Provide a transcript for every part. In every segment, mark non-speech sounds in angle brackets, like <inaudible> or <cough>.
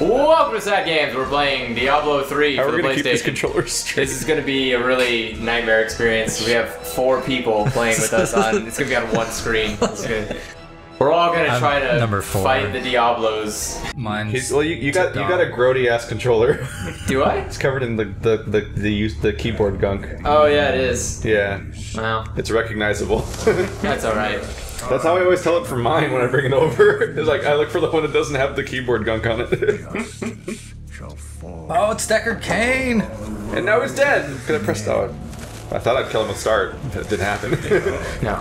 Welcome to Sad Games. We're playing Diablo 3 How for are the we gonna keep these PlayStation. controllers straight? This is going to be a really nightmare experience. We have four people playing with us on. It's going to be on one screen. It's gonna- we're all going to I'm try to number four. fight the Diablos. Mine's He's- well, you, you got you got a grody ass controller. Do I? <laughs> it's covered in the the the the, use, the keyboard gunk. Oh yeah, it is. Yeah, Wow. it's recognizable. <laughs> that's all right. That's how I always tell it for mine when I bring it over. <laughs> It's like I look for the one that doesn't have the keyboard gunk on it. <laughs> Oh, it's Deckard Cain! and now he's dead. Could have pressed out. I thought I'd kill him at start, but it didn't happen. <laughs> No.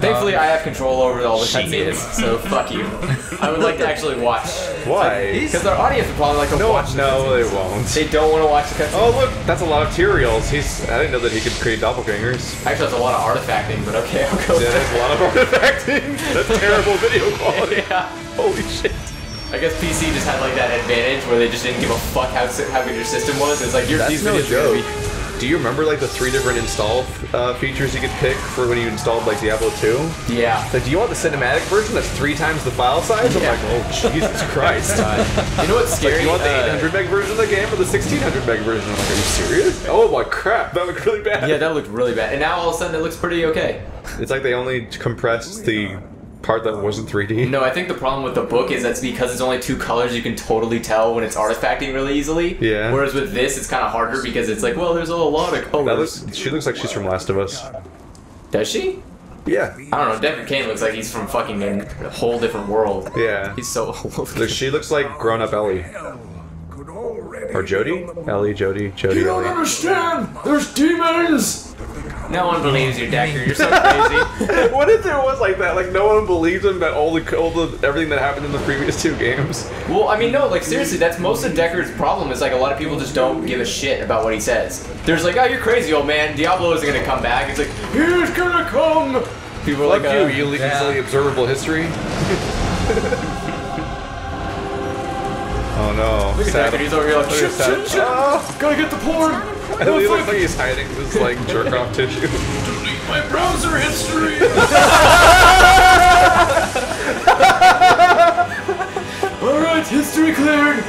Thankfully, um, I have control over all the cutscenes, so fuck you. I would like to actually watch. Why? Because our audience would probably like to No, watch the no, cutscenes. they won't. They don't want to watch the cutscenes. Oh look, that's a lot of Tyraels. He's I didn't know that he could create doppelgangers. Actually, that's a lot of artifacting, but okay, I'll go. Yeah, that's a lot of artifacting. <laughs> That's terrible video quality. <laughs> yeah. Holy shit. I guess PC just had like that advantage where they just didn't give a fuck how how good your system was. It's like your That's these no videos are gonna joke. Do you remember like the three different install uh, features you could pick for when you installed like Diablo 2? yeah. Like, do you want the cinematic version that's three times the file size? I'm Yeah. like, oh Jesus <laughs> Christ. You know what's Like, scary? you want the Uh, 800 meg version of the game or the 1600 meg version? I'm like, are you serious? Oh my crap, that looked really bad. Yeah, that looked really bad, and now all of a sudden it looks pretty okay. It's like they only compressed the part that wasn't 3D. No, I think the problem with the book is that's because it's only two colors. You can totally tell when it's artifacting really easily. Yeah. Whereas with this, it's kind of harder because it's like, well, there's a lot of That colors. looks, she looks like she's from Last of Us. Does she? Yeah. I don't know. Deckard Cain looks like he's from fucking a whole different world. Yeah. He's so <laughs> old. Look, She looks like grown up Ellie. Or Jody? Ellie, Jody, Jody, Ellie. understand. There's demons. No one believes you, Deckard. You're so <laughs> crazy. what if there was like that? Like no one believes him about all the all the everything that happened in the previous two games. well, I mean, no, like seriously, that's most of Decker's problem. Is like a lot of people just don't give a shit about what he says. There's like, oh, you're crazy, old man. Diablo isn't gonna come back. It's like, he's gonna come. People are Like like, you, uh, you yeah. easily observable history. <laughs> oh no! Look at Sad- Deckard. He's over here like, look shit, at sad- shit, shit. Oh! Gotta get the porn. <laughs> And he looks like he's hiding this like jerk off tissue. Delete my browser history. <laughs> All right, history cleared.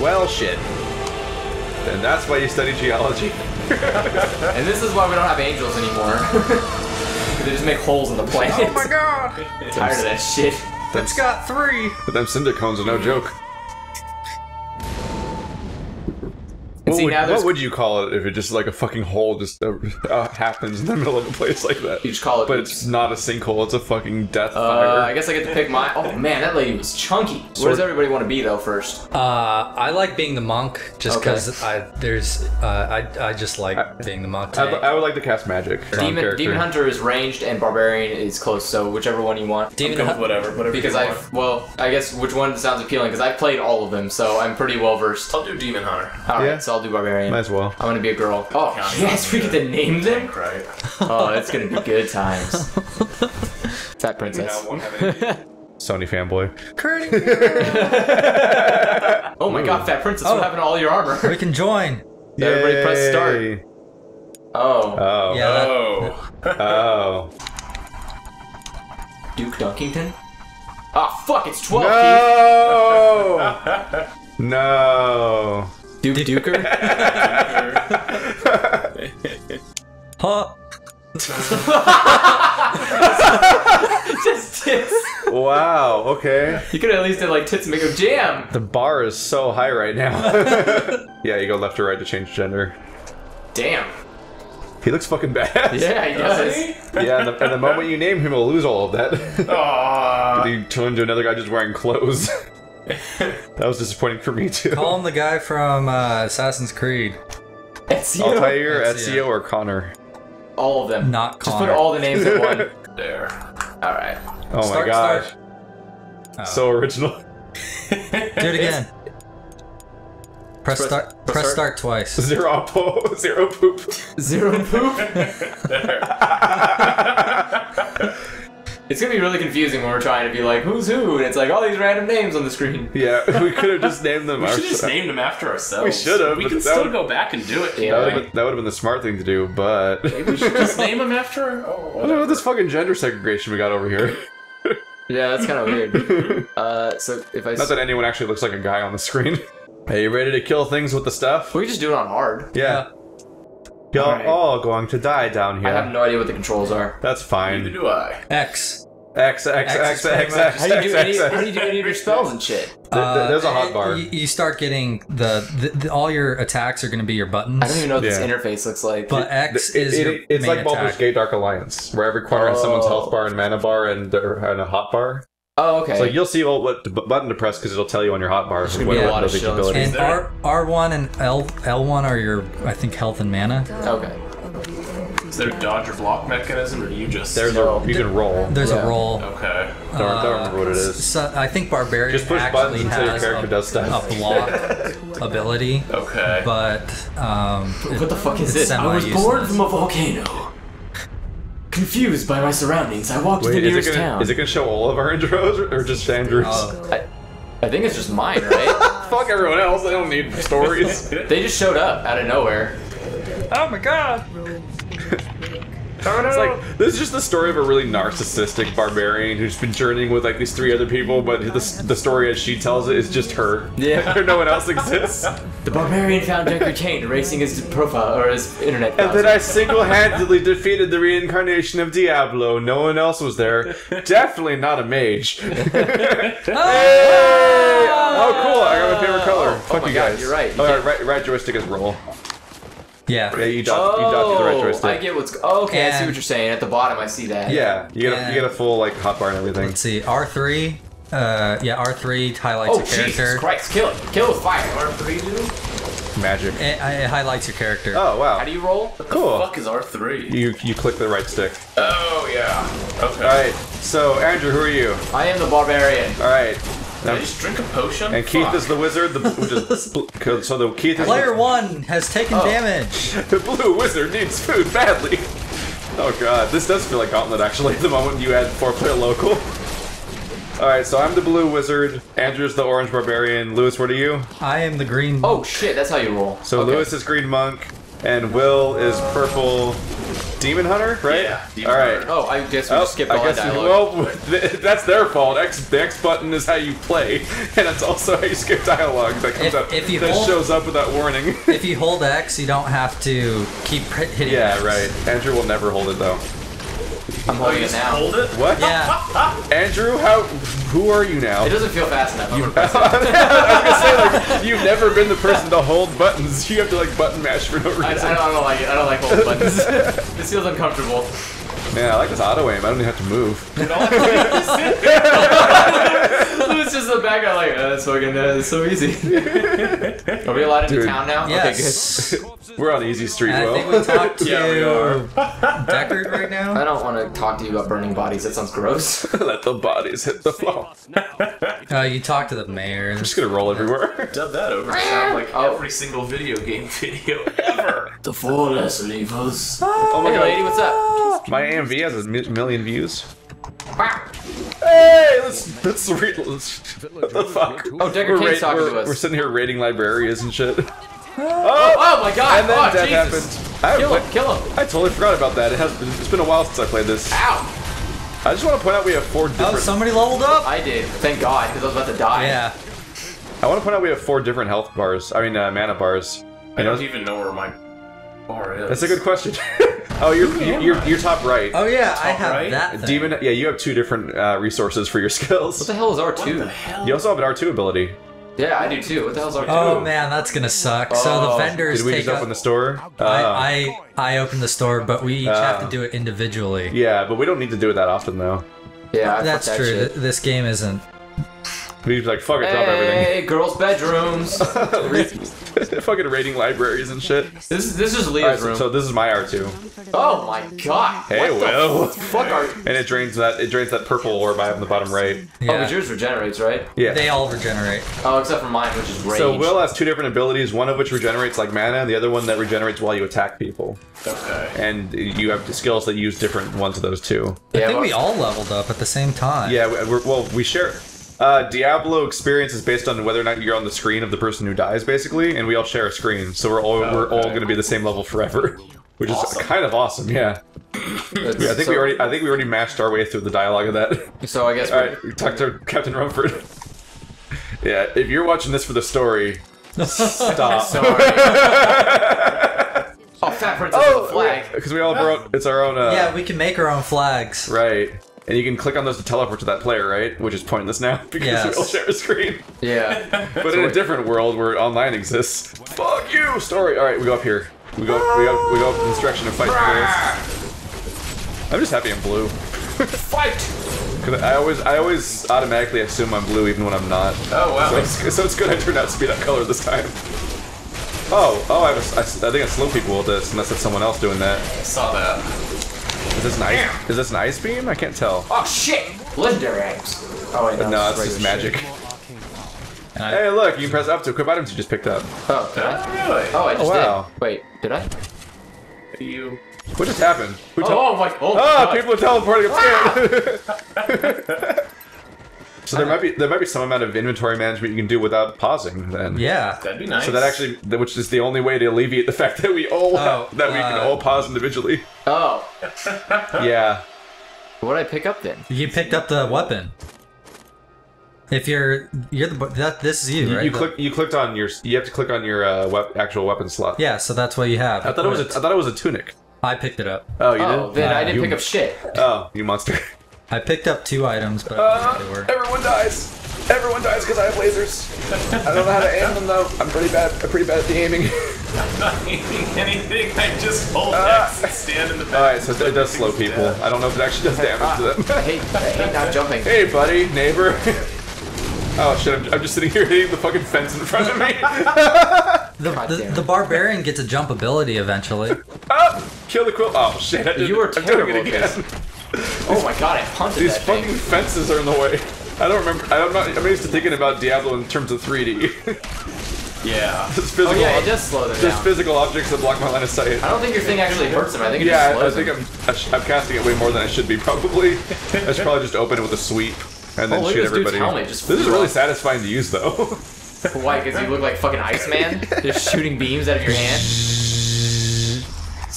well, shit. And that's why you study geology. <laughs> and this is why we don't have angels anymore. they just make holes in the planet. Oh my god! Tired of that shit. It's got three! But them cinder cones are no joke. What see would, now what would you call it if it just like a fucking hole just uh, <laughs> uh, happens in the middle of a place like that? You just call it But oops. it's not a sinkhole; it's a fucking death Uh, fire. I guess I get to pick my. Oh man, that lady was chunky. Where Sword- does everybody want to be though first? Uh, I like being the monk just Okay. because I there's uh, I I just like being the monk. I'd, I would like to cast magic. Demon character. Demon Hunter is ranged and Barbarian is close, so whichever one you want. Demon Go with Hun- whatever, whatever. Because I well, I guess which one sounds appealing because I've played all of them, so I'm pretty well versed. I'll do Demon Hunter. All right, Yeah. so I'll do Barbarian. Might as well. I'm gonna be a girl. Oh Counting yes, we get to name them. Right. Oh, it's gonna be good times. <laughs> Fat princess. Now won't have any. <laughs> Sony fanboy. <laughs> Oh my god, fat princess! Oh. What happened to all your armor? we can join. Everybody press start. Oh, Oh. Yeah. that- Oh. Oh. Duke Dunkington. Ah, fuck! It's twelve. No. no. Duke Duker. Huh? <laughs> Just tits. Wow. Okay. You could at least did like tits and make a jam. The bar is so high right now. <laughs> yeah, you go left or right to change gender. Damn. He looks fucking bad. Yeah, he <laughs> does. Yeah, and the, and the moment you name him, he'll lose all of that. Aww. he turn into another guy just wearing clothes. <laughs> that was disappointing for me too. Call him the guy from uh, Assassin's Creed. Ezio. Altair, Ezio. Ezio, or Connor. All of them. Not Just put all the names in one. <laughs> There. All right. Oh Start, my gosh. start. Oh. So original. <laughs> Do it again. Press, Press- start. press Press start. start twice. Zero po, zero poop. Zero poop. It's gonna be really confusing when we're trying to be like, who's who, and it's like all these random names on the screen. Yeah, <laughs> we could have just named them <laughs> We should just named them after ourselves. We should've, We but can still would- go back and do it. Yeah. That would have been, that would've been the smart thing to do, but maybe We should just name them after. <laughs> Oh, I don't know whatever. this fucking gender segregation we got over here. Yeah, that's kind of weird. Uh, so if I Not that anyone actually looks like a guy on the screen. Are you ready to kill things with the stuff? we could just do it on hard. Yeah. You're Alright. all going to die down here. I have no idea what the controls are. That's Neither fine. do I. X. X X X X is pretty X much- X How do you do any? How do you do any of your spells and shit? Th- there's a hot Uh, bar. You, you start getting the, the, the all your attacks are going to be your buttons. I don't even know what this interface looks like. But X It- is it- your it's main like Baldur's. Gate Dark Alliance, where every corner has someone's Oh. health bar and mana bar and, and a hot bar. Oh, okay. So you'll see what, what button to press because it'll tell you on your hot bar gonna what be a what lot of does each shit on the ability. And R R1 and L L1 are your I think health and mana. okay. Is there a dodge or block mechanism, or do you just? There's No. a you can roll. There's Yeah. a roll. Okay. Don't, don't remember what it is. So I think barbarian Just push actually buttons until your has character a, does stuff. a block <laughs> ability, Okay. but um, What the fuck is it's this? I was semi-useless. born from a volcano. Confused by my surroundings, I walked to Wait, the is nearest it, gonna, town. is it gonna show all of our <laughs> intros or, or just Andrew's? Oh. I, I think it's just mine, right? <laughs> Fuck everyone else. They don't need <laughs> stories. they just showed up out of nowhere. Oh my god! It's like this is just the story of a really narcissistic barbarian who's been journeying with like these three other people, but the, the story as she tells it is just her. Yeah. <laughs> no one else exists. The barbarian found Deckard Cain erasing his profile or his internet And then I single-handedly defeated the reincarnation of Diablo. No one else was there. Definitely not a mage. <laughs> <laughs> hey! Oh, cool! I got my favorite color. Oh, Fuck my you God, you're right. You Oh, can't- right, right joystick is roll. Yeah. Yeah, you dodge, you dodge the right Oh, joystick. I get what's. Oh, okay, I see what you're saying. At the bottom, I see that. Yeah, you get a, you get a full like hotbar and everything. Let's see. R three. Uh, yeah, R three highlights Oh your Jesus character. Christ! Kill it! Kill with fire. R three do? Magic. It, it highlights your character. Oh wow. How do you roll? cool. The fuck is R three? You you click the right stick. Oh yeah. Okay. All right. So Andrew, who are you? I am the barbarian. All right. Did Now, I just drink a potion? and Keith Fuck. is the wizard. The which is <laughs> bl- so the Keith is Player one has taken Oh. damage. <laughs> the blue wizard needs food badly. Oh god, this does feel like Gauntlet actually. <laughs> The moment you add four player local. All right, so I'm the blue wizard. Andrew's the orange barbarian. Lewis, what are you? I am the green. Oh shit! That's how you roll. So Okay. Lewis is green monk, and Will is purple demon hunter, right? Yeah, demon All right. hunter. Oh, I guess we Oh, just skipped I all that guess dialogue. well, <laughs> that's their fault. X, the X button is how you play, <laughs> and it's also how you skip dialogue that comes If- up. if you that hold- shows up without warning. If you hold X, you don't have to keep hitting. yeah, X. right. Andrew will never hold it though. I'm Oh, holding you it just now. hold it? What? Yeah. <laughs> Andrew, how? Who are you now? It doesn't feel fast enough. I'm gonna press it. I was gonna say like you've never been the person to hold buttons. You have to like button mash for no reason. I, I, don't, I don't like it. I don't like holding buttons. <laughs> this feels uncomfortable. Man, I like this auto aim. I don't even have to move. <laughs> It's just the back. I like. Uh, that's fucking. Uh, it's so easy. Are we allowed into Dude. town now? Yes. We're on easy street, And I Will. think we talked to Yeah, we are. Deckard right now. I don't want to talk to you about burning bodies. That sounds gross. <laughs> Let the bodies hit the floor. <laughs> Uh, you talk to the mayor. I'm just gonna roll everywhere. Dub that over to <laughs> sound like Oh. every single video game video ever. the four less levers. Oh my Hey, god. lady, what's up? My AMV has a million views. Hey, let's let's read. Let's, what the fuck? Oh, Deckard We're, Cain's ra- we're, to us. we're sitting here raiding librarians and shit. Oh oh, my god! And then oh, death Jesus. happened. I, Kill him! Kill him! I totally forgot about that. It has. It's been a while since I played this. Ow! I just want to point out we have four different. somebody leveled up. I did. Thank God, because I was about to die. Yeah. I want to point out we have four different health bars. I mean, uh, mana bars. I You know, don't even know where my bar is. that's a good question. <laughs> oh, you're you're, you're top right. Oh yeah, I have right? that thing. Demon. Yeah, you have two different uh, resources for your <laughs> skills. What the hell is What the R2? hell? You also have an R2 ability. Yeah, I do too. What the hell's R2? Oh man, that's gonna suck. so the Oh, vendors Did we take just open up. the store? Uh, I, I I opened the store, but we each have Oh. to do it individually. yeah, but we don't need to do it that often though. yeah, I That's fuck that true. shit. This game isn't. We just like fuck it, drop everything. Hey, girls' bedrooms. <laughs> <laughs> Fucking raiding libraries and shit. this is this is Alright, Leah's so, room. so this is my R2, oh my god. Hey, what the Will. fuck are? <laughs> and it drains that it drains that purple orb I have in the bottom right. Oh, Yeah. but yours regenerates, right? Yeah. They all regenerate. Oh, except for mine, which is rage. so Will has two different abilities, one of which regenerates like mana, and the other one that regenerates while you attack people. Okay. And you have skills that use different ones of those two. I Yeah, think but- we all leveled up at the same time. Yeah, we- we're, well, we share. Uh, Diablo experience is based on whether or not you're on the screen of the person who dies, basically, and we all share a screen, so we're all we're all going to be the same level forever, <laughs> which is kind of awesome. Yeah. That's- I think so, we already I think we already mashed our way through the dialogue of that. So I guess All we're, right, we talked to Captain Rumford. <laughs> yeah, if you're watching this for the story, stop. <laughs> sorry. oh, Fat Princess Oh, a flag. because we all brought it's our own. Uh, yeah, we can make our own flags. Right. And you can click on those to teleport to that player, right? Which is pointless now <laughs> because Yes. we'll share a screen. Yeah. <laughs> But in a different world where online exists, fuck you, story. All right, we go up here. We go, we go, we go up this direction and fight this. I'm just happy I'm blue. <laughs> Fight! 'Cause I always, I always automatically assume I'm blue even when I'm not. Oh, wow. So it's, so it's good I turned out to be that color this time. Oh, oh, I, have a, I, I think I slow people with this, unless it's someone else doing that. I Saw that. Is this an ice? Is this an ice beam? I can't tell. Oh shit! Legendary eggs. Oh wait, no, no, it's it's just magic. I- Hey, look, you can press up to equip items you just picked up. Oh, did I? Oh, really? Oh, I just Oh, wow. did. Wait, did I? You. What just happened? Who Oh, oh my! Oh, Ah, God. people are teleporting. I'm scared. <laughs> <laughs> so there might be there might be some amount of inventory management you can do without pausing. Then yeah. That'd be nice. So that actually, which is the only way to alleviate the <laughs> fact that we all Oh, that we can uh, all pause individually. Oh, <laughs> Yeah. what did I pick up then? You picked up the weapon. If you're you're the that this is you, You, right? you click. You clicked on your. You have to click on your uh, wep- actual weapon slot. Yeah, so that's what you have. I thought it was. A, I thought it was a tunic. I picked it up. Oh, you Oh, did. then I Uh, didn't you- pick up shit. Oh, you monster. <laughs> I picked up two items, but I Uh, don't know they were. everyone dies. Everyone dies because I have lasers. I don't know how to aim them though. I'm pretty bad. I'm pretty bad at the aiming. <laughs> I'm not aiming anything. I just hold Ah. X and stand in the back. All right, so it does slow <laughs> people. I don't know if it actually does damage to them. <laughs> I hate, I hate not jumping. Hey, buddy, neighbor. oh shit! I'm, I'm just sitting here hitting the fucking fence in front of me. The, the, the barbarian gets a jump ability eventually. ah, kill the quill. Oh shit! I did, You were I'm doing terrible it at again. Oh my god, I punted These fucking thing. fences are in the way. I don't remember. I'm not. I'm used to thinking about Diablo in terms of 3D. <laughs> Yeah. Oh physical. yeah, it does slow them down. physical objects that block my line of sight. I don't think your thing actually hurts them. I think it Yeah, just I, think them. I'm. I'm casting it way more than I should be. Probably. I should probably just open it with a sweep and then Oh, shoot everybody. just this is really off. satisfying to use, though. <laughs> Why? Because you look like fucking Iceman, <laughs> just shooting beams out of your hand.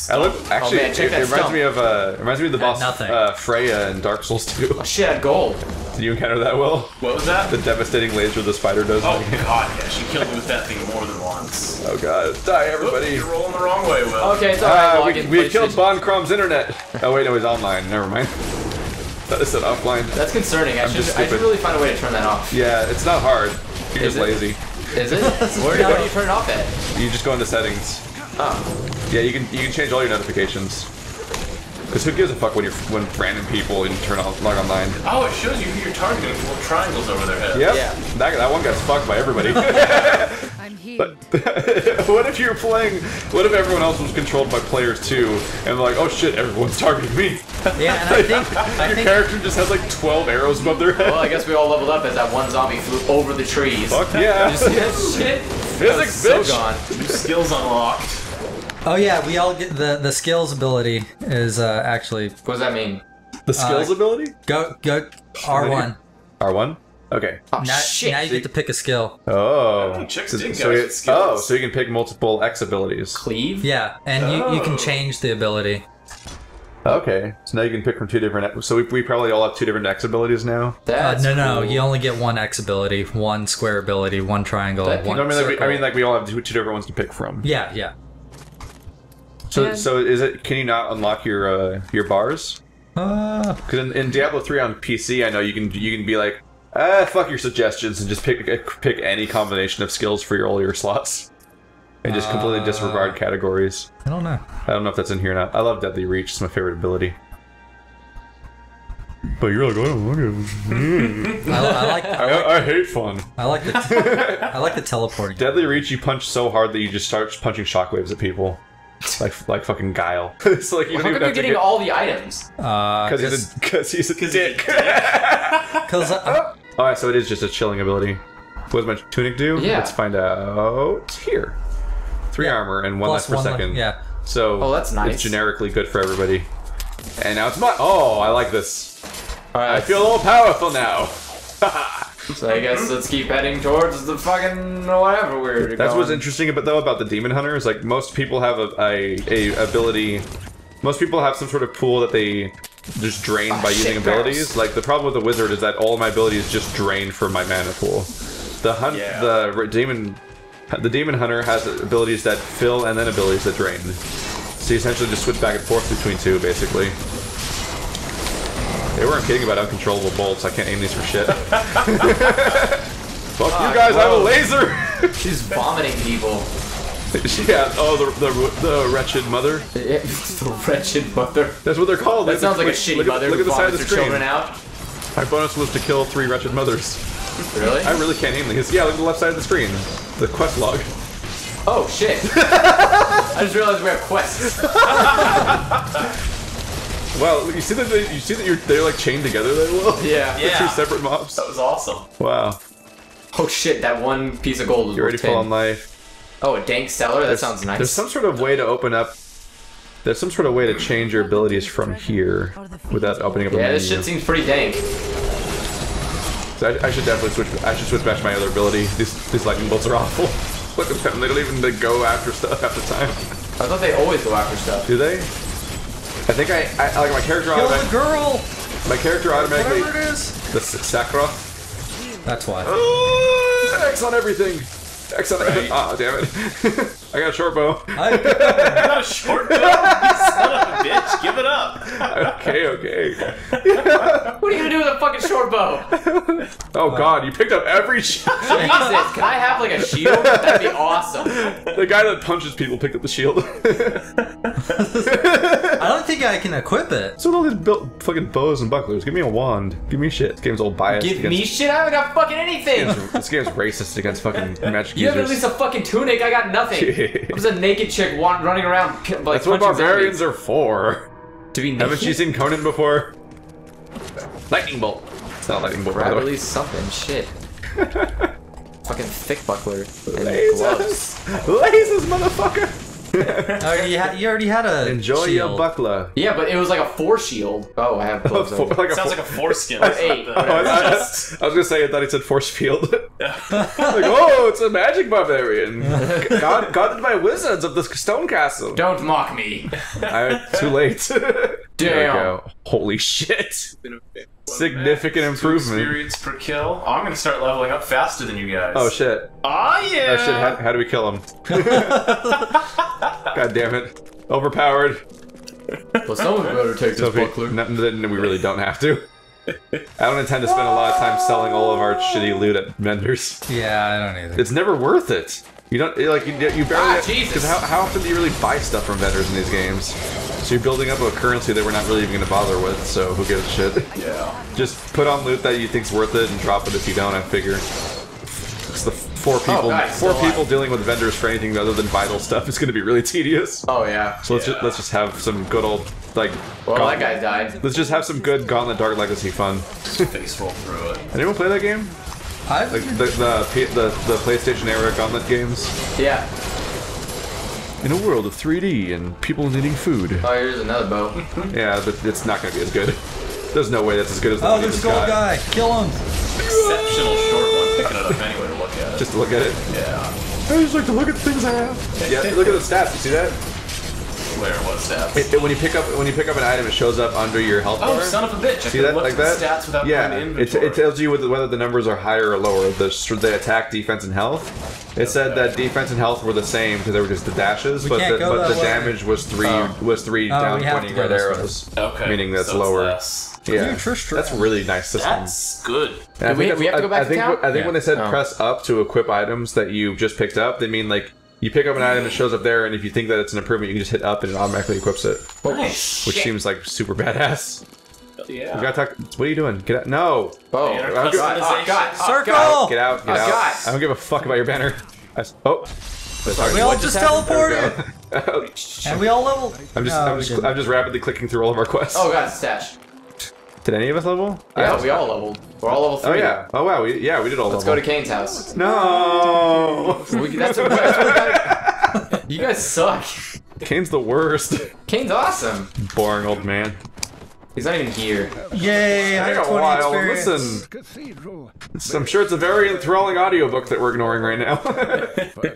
I look, actually, Oh, man, check it, that it reminds stump. me of uh, it reminds me of the boss nothing. uh, Freja in Dark Souls 2. Oh shit, had gold. Did you encounter that, Will? What was that? The devastating laser the spider does. Oh god, yeah, she killed me with that thing more than once. Oh god, die Oop, everybody! you're rolling the wrong way, Will. Okay, it's alright. Ah, log we, in we killed PlayStation. Bon Crom's internet. Oh wait, no, he's online. Never mind. <laughs> That is said offline. That's concerning. I I'm should, just I should really find a way to turn that off. Yeah, it's not hard. You're Is just it? lazy. Is it? <laughs> Where, do- where do you turn it off at? You just go into settings. Oh. Yeah, you can you can change all your notifications. Because who gives a fuck when you're when random people and you turn on log online? Oh, it shows you who you're targeting with little triangles over their head. Yep. Yeah. That, that one guy's fucked by everybody. <laughs> I'm here. <laughs> what if you're playing? What if everyone else was controlled by players too, and like, oh shit, everyone's targeting me? Yeah, and I <laughs> think I Your think character just has like 12 arrows above their head. Well, I guess we all leveled up as that one zombie flew over the trees. Fuck yeah. Did you see that shit? Physics, so bitch. gone. New skills unlocked. Oh yeah, we all get the the skills ability is uh, actually What does that mean? The skills Uh, ability? go go R one. R1? Okay. Oh Now, shit. now you get to pick a skill. Oh. chicks so, so guys you- with skills. oh, so you can pick multiple X abilities. Cleave? Yeah, and you, you Oh. can change the ability. Okay. So now you can pick from two different. So we, we probably all have two different X abilities now. Uh, That's no, no, cool. you only get one X ability, one square ability, one triangle, That one. No, I mean, like, we, I mean, like we all have two, two different ones to pick from. Yeah, yeah. So, Yeah. so is it? Can you not unlock your uh, your bars? Uh, Because in, in Diablo 3 on PC, I know you can you can be like, ah, fuck your suggestions and just pick pick any combination of skills for your all your slots, and just completely Uh. disregard categories. I don't know. I don't know if that's in here or not. I love Deadly Reach; it's my favorite ability. But you're like, oh, okay. <laughs> I, I like I, I hate fun. I like the <laughs> I like the teleporting. Deadly Reach, you punch so hard that you just start punching shockwaves at people, <laughs> like like fucking Guile. <laughs> it's like you How don't come even you're have to getting get all the items? Uh, because he's a because he's a dick. <laughs> because All right, so it is just a chilling ability. What does my tunic do? Yeah. Let's find out here. Three Yeah. armor and one plus life per one. second. yeah. So Oh, that's nice. It's generically good for everybody. And now it's my. Oh, I like this. Alright, I feel a little powerful now. So I guess let's keep heading towards the fucking whatever we're going. That's what's interesting about though about the demon hunter is like most people have a, a, a ability. Most Most people have some sort of pool that they just drain Ah, by shit, using barrels. abilities. Like the problem with the wizard is that all of my abilities just drain from my mana pool. The hunt, Yeah. the r- demon, the demon hunter has abilities that fill and then abilities that drain. So you essentially just switch back and forth between two, basically. They weren't kidding about uncontrollable bolts. I can't aim these for shit. <laughs> Fuck you guys! I have a laser. She's vomiting people. <laughs> yeah. Oh, the, the the wretched mother. <laughs> the wretched mother. That's what they're called. That Look- sounds like a shitty look at- mother Look who at the side of the screen. children out. My bonus was to kill three wretched mothers. Really? I really can't aim these. Yeah, look at the left side of the screen. The quest log. Oh shit! I just realized we have quests. Wow, you see that they, you see that you're they're like chained together that well. Yeah. <laughs> They're two separate mobs. That was awesome. Wow. Oh shit! That one piece of gold was You ready worth full on 10. life? Oh, a dank cellar. That There's- sounds nice. There's some sort of way to open up. There's some sort of way to change your abilities from here without opening up a yeah, this shit seems pretty dank. So I, I should definitely switch. I should switch back to my other ability. These these lightning bolts are awful. <laughs> Look at them. They don't even like, go after stuff half the time. I thought they always go after stuff. Do they? I think I, I like my character Kill the girl! my character automatically Whatever it is. the S- Sakroth. That's why. Oh, X on everything. X on everything. Right. Ah, damn it. <laughs> I got a short bow. I, <laughs> Not a short bow? You son of a bitch. Give it up. Okay, okay. <laughs> What are you gonna do with a fucking short bow? Oh god, you picked up every shot. Jesus, can I have like a shield? That'd be awesome. the guy that punches people picked up the shield. I don't think I can equip it. With all these built fucking bows and bucklers? Give me a wand. Give me shit. This game's all biased Give against. me shit. I haven't got fucking anything. this game's racist against fucking <laughs> magic You have at users. least a fucking tunic. I got nothing. I was a naked chick running around like That's what barbarians are for. to be naked. Haven't you seen Conan before? Lightning bolt. It's not lightning bolt. Grab at least something. Shit. <laughs> fucking thick buckler and Lasers! gloves. Lasers, motherfucker! Oh, you, ha- you already had a Enjoy your shield. buckler. Yeah, but it was like a four shield. Oh, I have <laughs> gloves. For- on. like a Sounds for- like a foreskin. Eight. Oh, I, I- I was gonna say I thought he said force field. <laughs> <laughs> like, oh, it's a magic barbarian. God, guarded by wizards of the stone castle. Don't mock me. I, too late. There we Damn. go. Holy shit! Significant improvement. Experience per kill. Oh, I'm gonna start leveling up faster than you guys. Oh shit! Oh yeah. Oh shit! How, how do we kill him? <laughs> God damn it! Overpowered. Well, someone better take So this we, buckler. no, then we really don't have to. I don't intend to spend a lot of time selling all of our shitty loot at vendors. Yeah, I don't either. It's never worth it. You don't like you, you barely. Ah, Because how, how often do you really buy stuff from vendors in these games? So you're building up a currency that we're not really even going to bother with. So who gives a shit? <laughs> Yeah. Just put on loot that you think's worth it and drop it if you don't. I figure. It's the four people. guys, four still people alive. dealing with vendors for anything other than vital stuff is going to be really tedious. Oh yeah. So let's just let's just have some good old like. Well, gauntlet- that guy died. Let's just have some good Gauntlet Dark Legacy fun. Face roll through it. Anyone play that game? I've, Like the the P- the, the PlayStation era Gauntlet games. Yeah. In a world of 3D and people needing food. Oh, here's another bow. <laughs> Yeah, but it's not going to be as good. There's no way that's as good as the oh, in there's the a gold sky. guy. Kill him. Exceptional short one. Picking it up anyway to look at it. Just to look at it. yeah. I just like to look at the things I have. Yeah, look at the stats. You see that? Where? What stats? It- it- when you pick up when you pick up an item, it shows up under your health oh, bar. son of a bitch! I See can that like that? stats without yeah, it, it tells you whether whether the numbers are higher or lower. The the attack, defense, and health. It said that defense and health were the same because they were just the dashes, but the, but the damage was three Oh. was three Oh, down we have pointing to go red arrows. okay. meaning that's so it's lower. less. Yeah, that's really nice system. That's good. I Do we- think we have to go back I to think, town? I think when they said Oh. press up to equip items that you just picked up, they mean like you pick up an item, it shows up there, and if you think that it's an improvement, you can just hit up and it automatically equips it, Nice. which seems like super badass. Yeah. We gotta talk. What are you doing? Get out! No! Oh, Banner I'm good. God, oh, God, oh, Circle! God. Get out! Get Oh, out! God. I don't give a fuck about your banner. I s oh. Sorry, We all what just happened? teleported. There. <laughs> Oh. And we all leveled. I'm just, No, I'm just. I'm just rapidly clicking through all of our quests. Oh god, stash. Did any of us level? Yeah, we all leveled. We're all level Oh three. yeah. Oh wow. We, yeah, we did all Let's go to Cain's house. No. We, that's, what, that's what gotta. <laughs> You guys suck. Cain's the worst. Cain's awesome. Boring old man. He's not even here. Yay! Take a 120 while. experience. Listen. Cathedral. I'm sure it's a very enthralling audiobook that we're ignoring right now.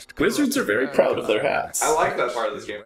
<laughs> Wizards are very proud of their hats. I like that part of this game.